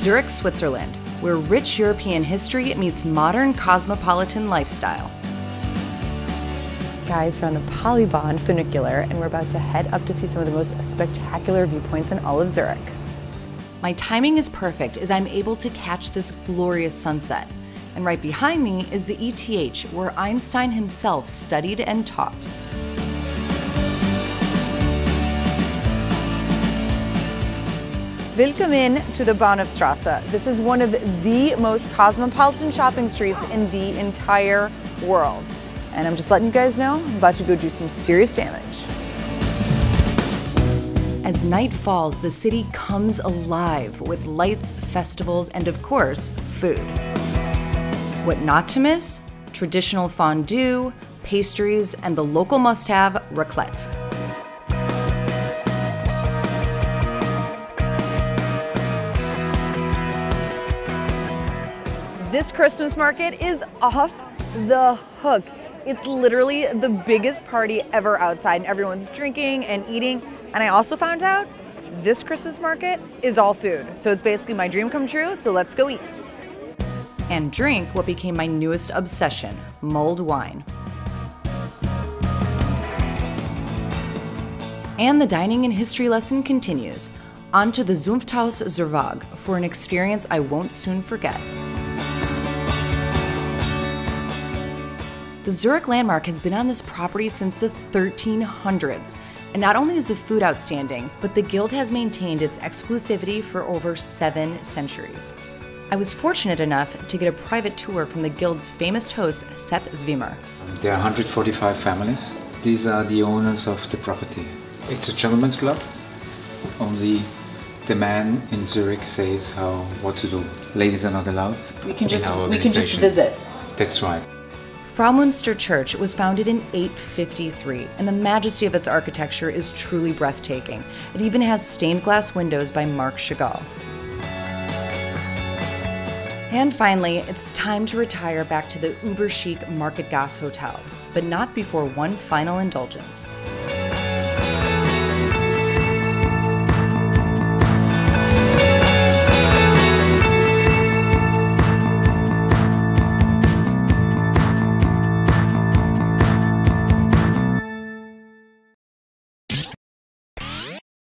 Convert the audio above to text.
Zurich, Switzerland, where rich European history meets modern cosmopolitan lifestyle. Guys, we're on the Polybahn funicular and we're about to head up to see some of the most spectacular viewpoints in all of Zurich. My timing is perfect as I'm able to catch this glorious sunset. And right behind me is the ETH, where Einstein himself studied and taught. Willkommen to the Bahnhofstrasse. This is one of the most cosmopolitan shopping streets in the entire world. And I'm just letting you guys know, I'm about to go do some serious damage. As night falls, the city comes alive with lights, festivals, and of course, food. What not to miss? Traditional fondue, pastries, and the local must have, raclette. This Christmas market is off the hook. It's literally the biggest party ever outside, and everyone's drinking and eating. And I also found out this Christmas market is all food. So it's basically my dream come true, so let's go eat. And drink what became my newest obsession mulled wine. And the dining and history lesson continues. On to the Zunfthaus zur Waag for an experience I won't soon forget. The Zurich Landmark has been on this property since the 1300s, and not only is the food outstanding, but the Guild has maintained its exclusivity for over seven centuries. I was fortunate enough to get a private tour from the Guild's famous host, Sepp Wimmer. There are 145 families. These are the owners of the property. It's a gentleman's club. Only the man in Zurich says how what to do. Ladies are not allowed. We can just we can just visit. That's right. Fraumünster Church was founded in 853, and the majesty of its architecture is truly breathtaking. It even has stained glass windows by Marc Chagall. And finally, it's time to retire back to the uber chic Marktgasse Hotel, but not before one final indulgence.